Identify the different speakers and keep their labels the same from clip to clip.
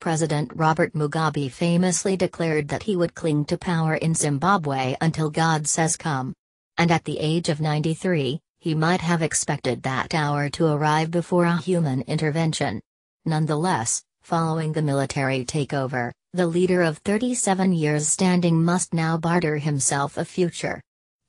Speaker 1: President Robert Mugabe famously declared that he would cling to power in Zimbabwe until God says come. And at the age of 93, he might have expected that hour to arrive before a human intervention. Nonetheless, following the military takeover, the leader of 37 years standing must now barter himself a future.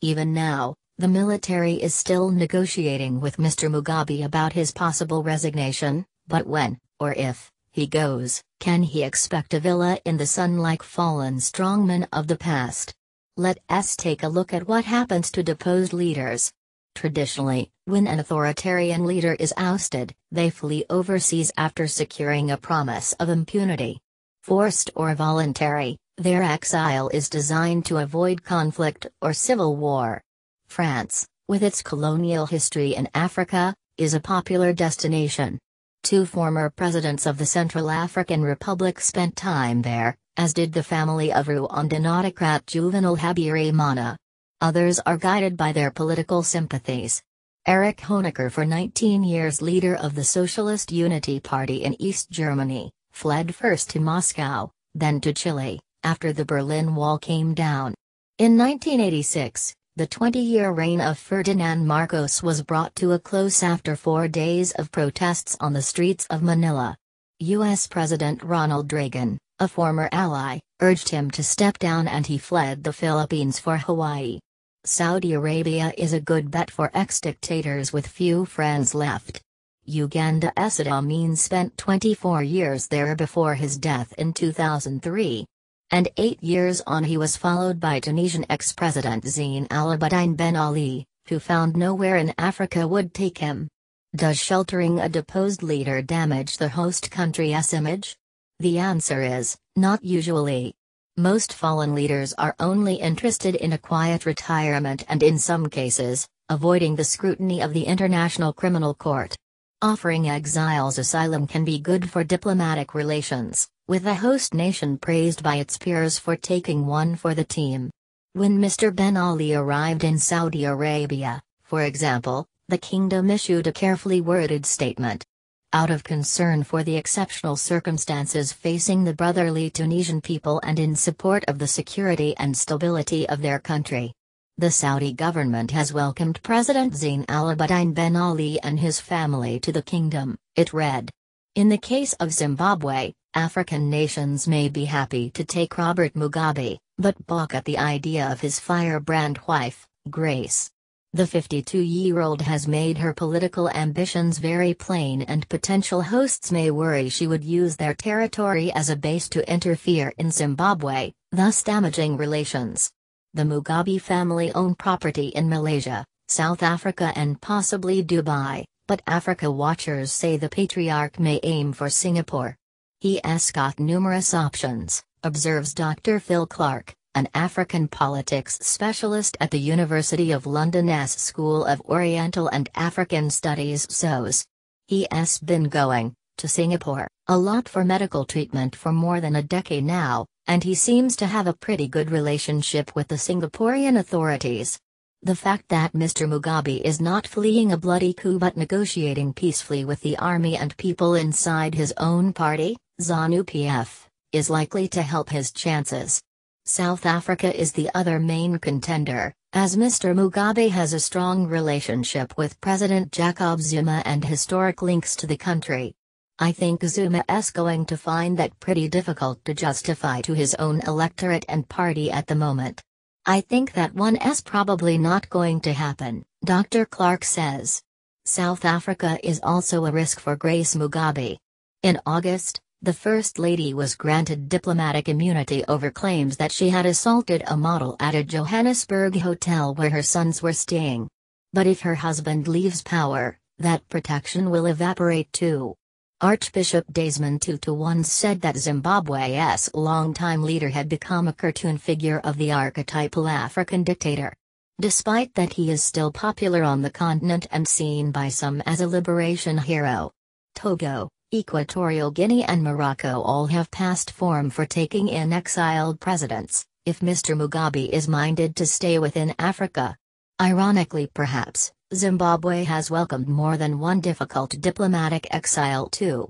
Speaker 1: Even now, the military is still negotiating with Mr. Mugabe about his possible resignation, but when, or if, he goes, can he expect a villa in the sun like fallen strongmen of the past? Let us take a look at what happens to deposed leaders. Traditionally, when an authoritarian leader is ousted, they flee overseas after securing a promise of impunity. Forced or voluntary, their exile is designed to avoid conflict or civil war. France, with its colonial history in Africa, is a popular destination. Two former presidents of the Central African Republic spent time there, as did the family of Rwandan autocrat Juvenal Habyarimana. Others are guided by their political sympathies. Erich Honecker for 19 years leader of the Socialist Unity Party in East Germany, fled first to Moscow, then to Chile, after the Berlin Wall came down. In 1986, the 20-year reign of Ferdinand Marcos was brought to a close after four days of protests on the streets of Manila. U.S. President Ronald Reagan, a former ally, urged him to step down and he fled the Philippines for Hawaii. Saudi Arabia is a good bet for ex-dictators with few friends left. Uganda Idi Amin spent 24 years there before his death in 2003. And eight years on he was followed by Tunisian ex-president Zine Al Abidine Ben Ali, who found nowhere in Africa would take him. Does sheltering a deposed leader damage the host country's image? The answer is, not usually. Most fallen leaders are only interested in a quiet retirement and in some cases, avoiding the scrutiny of the International Criminal Court. Offering exiles asylum can be good for diplomatic relations, with the host nation praised by its peers for taking one for the team. When Mr. Ben Ali arrived in Saudi Arabia, for example, the kingdom issued a carefully worded statement. Out of concern for the exceptional circumstances facing the brotherly Tunisian people and in support of the security and stability of their country. The Saudi government has welcomed President Zine Al Abidine Ben Ali and his family to the kingdom, it read. In the case of Zimbabwe, African nations may be happy to take Robert Mugabe, but balk at the idea of his firebrand wife, Grace. The 52-year-old has made her political ambitions very plain and potential hosts may worry she would use their territory as a base to interfere in Zimbabwe, thus damaging relations. The Mugabe family own property in Malaysia, South Africa and possibly Dubai, but Africa watchers say the patriarch may aim for Singapore. He's got numerous options, observes Dr. Phil Clark, an African politics specialist at the University of London's School of Oriental and African Studies SOAS. He's been going to Singapore a lot for medical treatment for more than a decade now, and he seems to have a pretty good relationship with the Singaporean authorities. The fact that Mr. Mugabe is not fleeing a bloody coup but negotiating peacefully with the army and people inside his own party, ZANU-PF, is likely to help his chances. South Africa is the other main contender, as Mr. Mugabe has a strong relationship with President Jacob Zuma and historic links to the country. I think Zuma is going to find that pretty difficult to justify to his own electorate and party at the moment. I think that one is probably not going to happen, Dr. Clark says. South Africa is also a risk for Grace Mugabe. In August, the First Lady was granted diplomatic immunity over claims that she had assaulted a model at a Johannesburg hotel where her sons were staying. But if her husband leaves power, that protection will evaporate too. Archbishop Desmond Tutu once said that Zimbabwe's longtime leader had become a cartoon figure of the archetypal African dictator. Despite that he is still popular on the continent and seen by some as a liberation hero. Togo, Equatorial Guinea and Morocco all have past form for taking in exiled presidents, if Mr. Mugabe is minded to stay within Africa. Ironically perhaps, Zimbabwe has welcomed more than one difficult diplomatic exile too.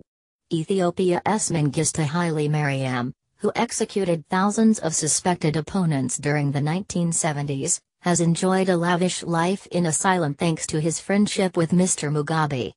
Speaker 1: Ethiopia's Mengistu Haile Mariam, who executed thousands of suspected opponents during the 1970s, has enjoyed a lavish life in asylum thanks to his friendship with Mr. Mugabe.